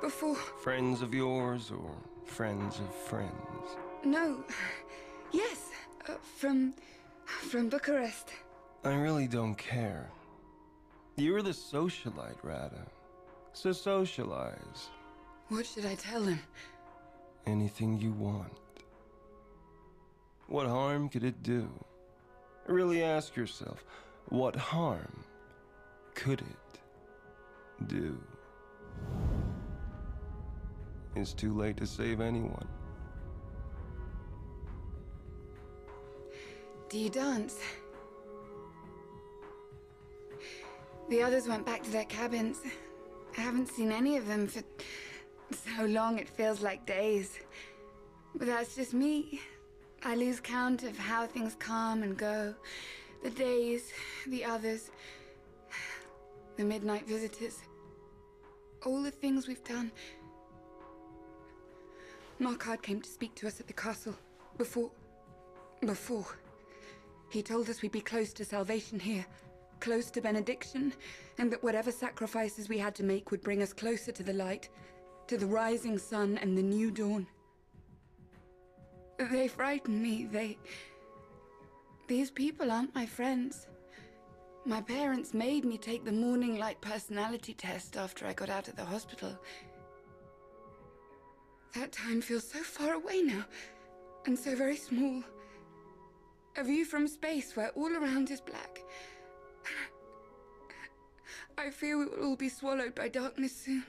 before. Friends of yours or friends of friends? No. Yes, uh, from. from Bucharest. I really don't care. You're the socialite, Rada. So socialize. What should I tell him? Anything you want. What harm could it do? Really ask yourself, what harm could it do? It's too late to save anyone. Do you dance? The others went back to their cabins. I haven't seen any of them for so long it feels like days. But that's just me. I lose count of how things come and go. The days, the others, the midnight visitors. All the things we've done. Marquard came to speak to us at the castle. Before. Before. He told us we'd be close to salvation here, close to benediction, and that whatever sacrifices we had to make would bring us closer to the light, to the rising sun and the new dawn. They frighten me. They. These people aren't my friends. My parents made me take the Morninglight personality test after I got out of the hospital. That time feels so far away now, and so very small. A view from space where all around is black. I fear we will all be swallowed by darkness soon.